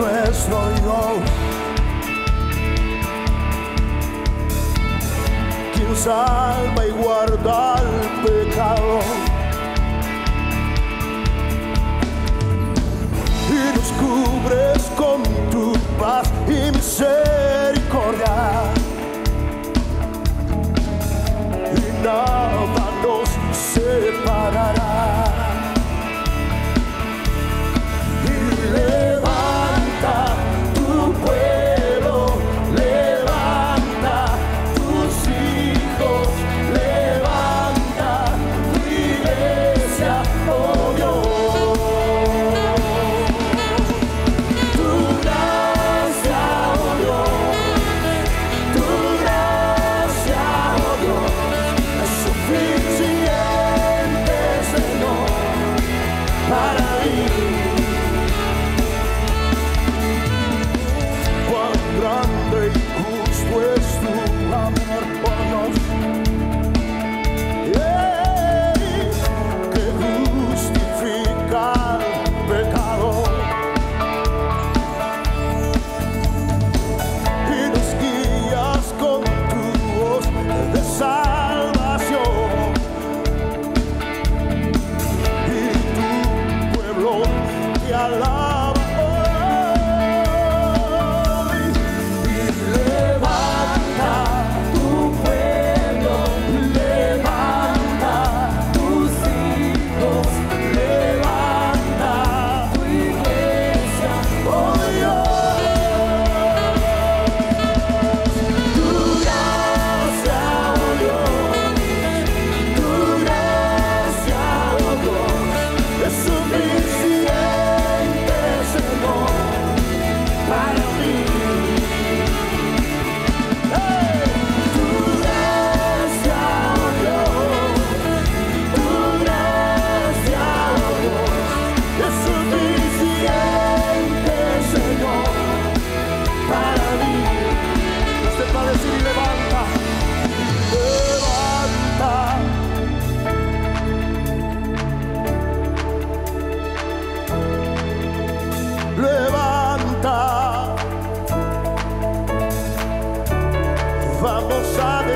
nuestro Dios. Quien salva y guarda el pecado. our love.